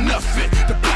nothing. The